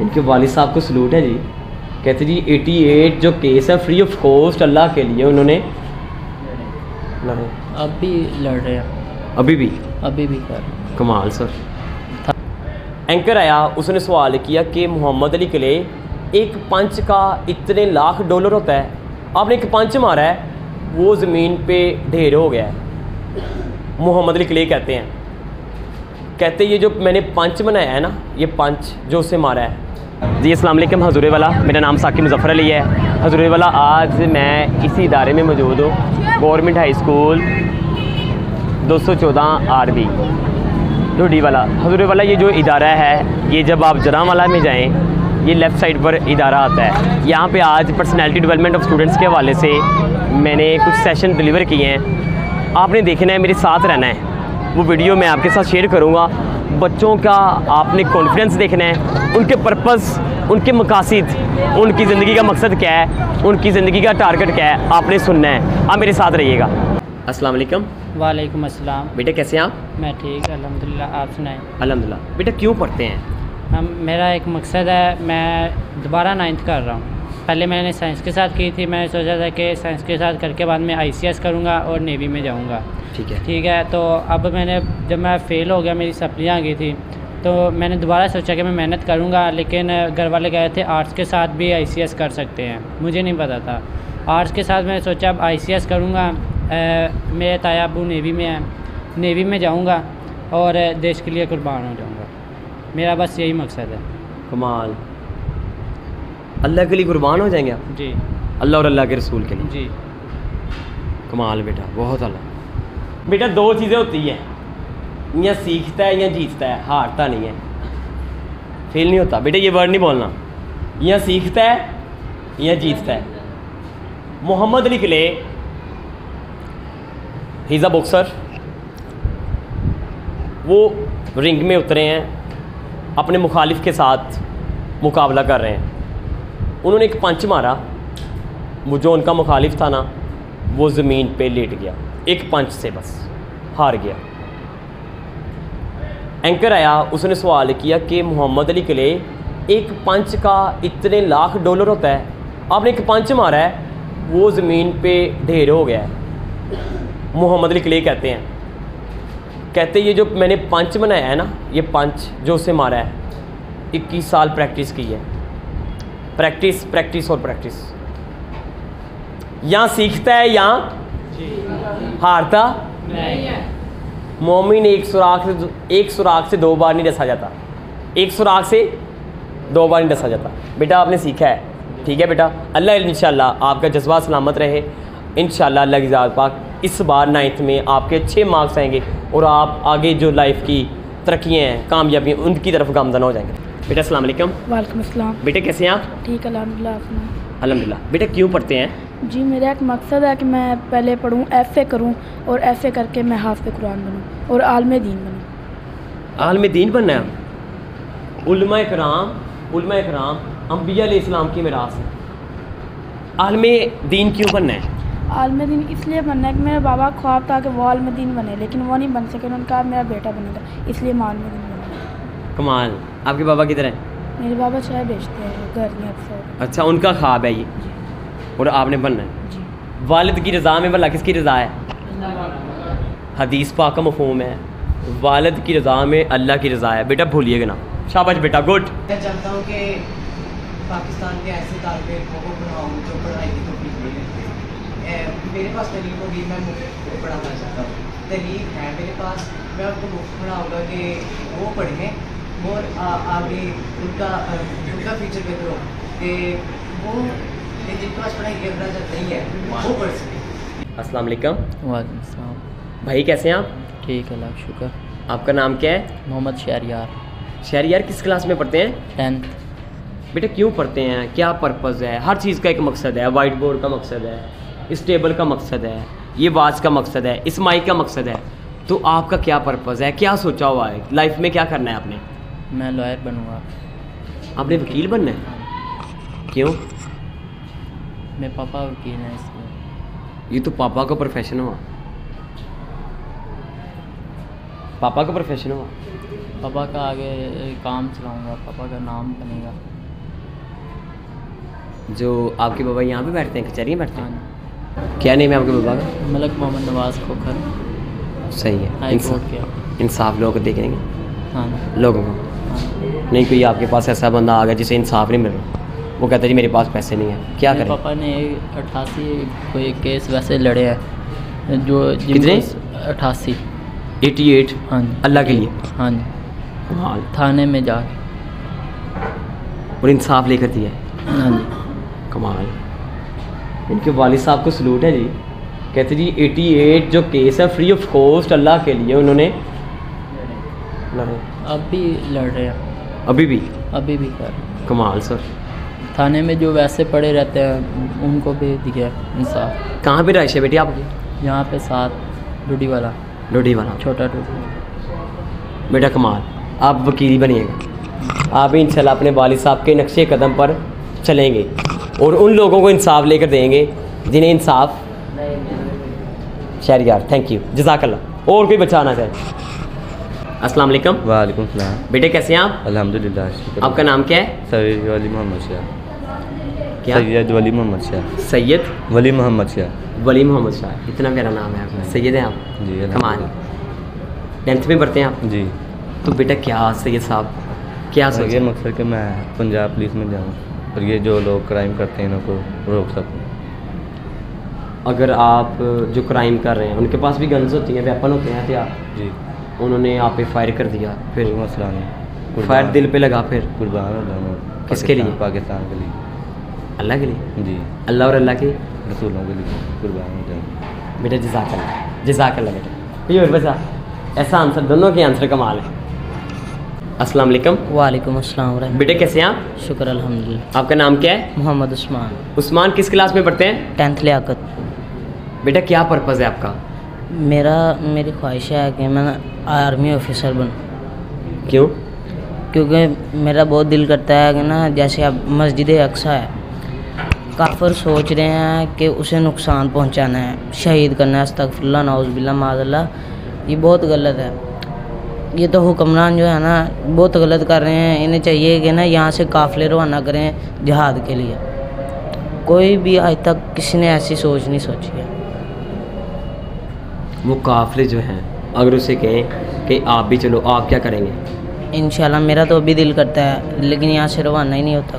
इनके वालिद साहब को सलूट है जी। कहते जी 88 जो केस है फ्री ऑफ़ कॉस्ट अल्लाह के लिए उन्होंने लड़े अब भी लड़ रहे हैं। अभी भी? अभी भी। कर कमाल सर एंकर आया उसने सवाल किया कि मोहम्मद अली किले एक पंच का इतने लाख डॉलर होता है। आपने एक पंच मारा है वो ज़मीन पे ढेर हो गया है। मोहम्मद अली किले कहते हैं। कहते ये जो मैंने पंच बनाया है ना ये पंच जो उसे मारा है जी वालेकुम, हजूर वाला। मेरा नाम साकिब मुजफ़र अली है। हजूर वाला, आज मैं इसी इदारे में मौजूद हूँ, गवर्नमेंट हाई स्कूल 214 आरबी ढूडी वाला। हजूर वाला, ये जो इदारा है, ये जब आप जरा वाला में जाएँ, ये लेफ़्ट साइड पर इदारा आता है। यहाँ पे आज पर्सनैलिटी डेवलपमेंट ऑफ़ स्टूडेंट्स के हवाले से मैंने कुछ सेशन डिलीवर किए हैं। आपने देखना है, मेरे साथ रहना है। वो वीडियो मैं आपके साथ शेयर करूँगा। बच्चों का आपने कॉन्फिडेंस देखना है उनके पर्पस उनके मकासद उनकी ज़िंदगी का मकसद क्या है उनकी ज़िंदगी का टारगेट क्या है आपने सुनना है। आप मेरे साथ रहिएगा। अस्सलाम वालेकुम। वालेकुम अस्सलाम। बेटा कैसे हैं आप? मैं ठीक अल्हम्दुलिल्लाह आप सुनाएँ। अल्हम्दुलिल्लाह। बेटा क्यों पढ़ते हैं? हम मेरा एक मकसद है मैं दोबारा नाइन्थ कर रहा हूँ। पहले मैंने साइंस के साथ की थी मैंने सोचा था कि साइंस के साथ करके बाद में आईसीएस करूँगा और नेवी में जाऊँगा। ठीक है। ठीक है तो अब मैंने जब मैं फ़ेल हो गया मेरी सप्लियाँ आ गई थी तो मैंने दोबारा सोचा कि मैं मेहनत करूँगा लेकिन घर वाले कहे थे आर्ट्स के साथ भी आईसीएस कर सकते हैं। मुझे नहीं पता था। आर्ट्स के साथ मैंने सोचा अब आईसीएस करूँगा मेरे ताया अबू नेवी में है नेवी में जाऊँगा और देश के लिए कुर्बान हो जाऊँगा। मेरा बस यही मकसद है। कमाल। अल्लाह के लिए कुर्बान हो जाएँगे आप? जी। अल्लाह और अल्लाह के रसूल के लिए। जी। कमाल बेटा बहुत अल्लाह। बेटा दो चीज़ें होती हैं। या सीखता है या जीतता है हारता नहीं है। फेल नहीं होता। बेटा ये वर्ड नहीं बोलना। या सीखता है या जीतता है। मोहम्मद अली किले हिज़ा बॉक्सर वो रिंग में उतरे हैं अपने मुखालिफ के साथ मुकाबला कर रहे हैं। उन्होंने एक पंच मारा। वो जो उनका मुखालिफ था ना, वो ज़मीन पे लेट गया। एक पंच से बस, हार गया। एंकर आया, उसने सवाल किया कि मोहम्मद अली किले एक पंच का इतने लाख डॉलर होता है। आपने एक पंच मारा है, वो ज़मीन पे ढेर हो गया है। मोहम्मद अली किले कहते हैं। कहते ये जो मैंने पंच बनाया है ना, ये पंच जो उसे मारा है, इक्कीस साल प्रैक्टिस की है। प्रैक्टिस प्रैक्टिस और प्रैक्टिस यहाँ सीखता है यहाँ हारता? मोमिन एक सुराख से एक सुराख से दो बार नहीं डसा जाता। एक सुराख से दो बार नहीं डसा जाता। बेटा आपने सीखा है। ठीक है बेटा? अल्लाह इंशाल्लाह आपका जज्बा सलामत रहे। इंशाल्लाह अल्लाह की ज़ात पाक इस बार नाइन्थ में आपके अच्छे मार्क्स आएँगे और आप आगे जो लाइफ की तरक्कियाँ हैं कामयाबियाँ उनकी तरफ़ गामदन हो जाएँगे। बेटा अस्सलाम वालेकुम। वालेकुम अस्सलाम। बेटे कैसे हैं आप? ठीक अल्हम्दुलिल्लाह अपना। अल्हम्दुलिल्लाह। बेटा क्यों पढ़ते हैं? जी मेरा एक मकसद है कि मैं पहले पढ़ूँ एफ़ ए करूँ और एफ़ ए करके मैं हाफ़ कुरान बनूँ और आलम दीन बनूँ। आलम दीन बनना है। उलमा कराम उलमा कराम अम्बिया इस्लाम की मिरास है। आलम दीन क्यों बनना है? आलम दीन इसलिए बनना है कि मेरे बाबा ख्वाब था कि वो आलम दीन बने लेकिन वो नहीं बन सके उन्होंने कहा मेरा बेटा बनेगा इसलिए मैं आलम दीन बना कमाल आपके बाबा किधर हैं? मेरे बाबा चाय बेचते हैं घर में अक्सर। अच्छा उनका ख्वाब है ये? जी। और आपने बनना है? वालिद की रज़ा में भला किसकी रज़ा है? हदीस पाक का मफहूम है। वालिद की रज़ा में अल्लाह की रज़ा है। बेटा भूलिएगा ना। शाबाश बेटा गुड। मैं चाहता हूँ कि पाकिस्तान के ऐसे तालब इल्मों को पढ़ाऊँ जो पढ़ाई की तो मेरे पास तलीम होगी मैं मुफ़्त पढ़ाना चाहता हूँ। तलीम है मेरे पास। मैं उनको मुफ़्त पढ़ाऊँगा कि वो पढ़ें और आ, आगे उनका उनका फ्यूचर बेहतर हो कि वो जिनके पास पढ़ाई की अखराज नहीं है वो पढ़ सके। अस्सलाम वालेकुम। वालेकुम अस्सलाम भाई कैसे हैं आप? ठीक है अल्लाह शुक्र। आपका नाम क्या है? मोहम्मद शहरियार। शहरी यार किस क्लास में पढ़ते हैं? टेंथ। बेटा क्यों पढ़ते हैं? क्या पर्पज़ है? हर चीज़ का एक मकसद है वाइट बोर्ड का मकसद है इस टेबल का मकसद है ये वाच का मकसद है इस माइक का मकसद है। तो आपका क्या पर्पज़ है? क्या सोचा हुआ है? लाइफ में क्या करना है आपने? मैं लॉयर बनूँगा। आपने वकील बनना है? क्यों? मेरे पापा वकील हैं इसलिए ये तो पापा का प्रोफेशन हुआ। पापा का प्रोफेशन हुआ? पापा का आगे काम चलाऊँगा पापा का नाम बनेगा। जो आपके बाबा यहाँ पे बैठते हैं कचहरी में बैठते हाँ? हैं क्या नेम है आपके बाबा का? मलक मोहम्मद नवाज़ खोखर। सही है। इंसाफ लोगों को देखेंगे हाँ लोगों को। नहीं कोई आपके पास ऐसा बंदा आ गया जिसे इंसाफ नहीं मिल रहा। वो कहता जी मेरे पास पैसे नहीं है। क्या करें? पापा ने अट्ठासी कोई केस वैसे लड़े हैं जो कितने? अट्ठासी एटी एट? हाँ जी। अल्लाह के लिए? हाँ जी। हाँ थाने में जाके और इंसाफ लेकर दिया है? हाँ जी। कमाल। इनके वालिद साहब को सलूट है जी। कहते जी 88 जो केस है फ्री ऑफ़ कॉस्ट अल्लाह के लिए उन्होंने अब भी लड़ रहे हैं। अभी भी? अभी भी कर। कमाल सर। थाने में जो वैसे पड़े रहते हैं उनको भी दिया इंसाफ। कहाँ पे रहाइश है बेटी आपकी यहाँ पे साथ डूडी वाला लोडी वाला छोटा डूडी। बेटा कमाल आप वकील बनिएगा। आप भी इंशाल्लाह अपने वालिद साहब के नक्शे कदम पर चलेंगे और उन लोगों को इंसाफ लेकर देंगे जिन्हें इंसाफ शहर यार थैंक यू जजाकल्ला और कोई बचाना चाहे। अस्सलाम वालेकुम। वालेकुम सलाम। बेटे कैसे हैं आप? अल्हम्दुलिल्लाह आपका नाम क्या है? सैयद वली मोहम्मद शाह क्या? सैयद वली मोहम्मद शाह सैयद? वली मोहम्मद शाह वली मोहम्मद शाह इतना प्यारा नाम है आपका। सैयद हैं आप? जी कमाल टेंथ में पढ़ते हैं आप? जी। तो बेटा क्या सैयद साहब? क्या ये सोचे मकसद कि मैं पंजाब पुलिस में जाऊँ और ये जो लोग क्राइम करते हैं इनको रोक सकूँ। अगर आप जो क्राइम कर रहे हैं उनके पास भी गन्स होती हैं वेपन होते हैं हथियार? जी। उन्होंने आप पे फायर कर दिया फिर मसला नहीं। फायर दिल पे लगा फिर। कुर्बान किसके लिए? पाकिस्तान के लिए। अल्लाह के लिए? जी। अल्लाह और अल्लाह के? रसूलों के लिए कुर्बान हो बेटा जजाकल्ला जजाकल्ला बेटा। कोई और बचा? ऐसा आंसर दोनों के आंसर कमाल है। अस्सलाम वालेकुम। वालेकुम अस्सलाम। बेटे कैसे हैं आप? शुक्र अल्हम्दुलिल्लाह। आपका नाम क्या है? मोहम्मद उस्मान। उस्मान किस क्लास में पढ़ते हैं? टेंथ लियाकत। बेटा क्या पर्पज़ है आपका? मेरा मेरी ख्वाहिश है कि मैं आर्मी ऑफिसर बनूँ। क्यों? क्योंकि मेरा बहुत दिल करता है कि ना जैसे अब मस्जिद अक्सा है काफर सोच रहे हैं कि उसे नुकसान पहुंचाना है शहीद करना है अस्तगफिरुल्लाह नाउज़ुबिल्ला माज़ल्ला ये बहुत गलत है। ये तो हुक्मरान जो है ना बहुत गलत कर रहे हैं। इन्हें चाहिए कि ना यहाँ से काफिले रवाना करें जहाद के लिए। कोई भी आज तक किसी ने ऐसी सोच नहीं सोची है। वो काफिले जो हैं, अगर उसे कहें कि आप भी चलो, आप क्या करेंगे इन मेरा तो अभी दिल करता है, लेकिन यहाँ से रवाना ही नहीं होता।